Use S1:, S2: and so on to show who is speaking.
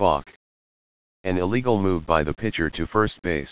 S1: balk. An illegal move by the pitcher to first base.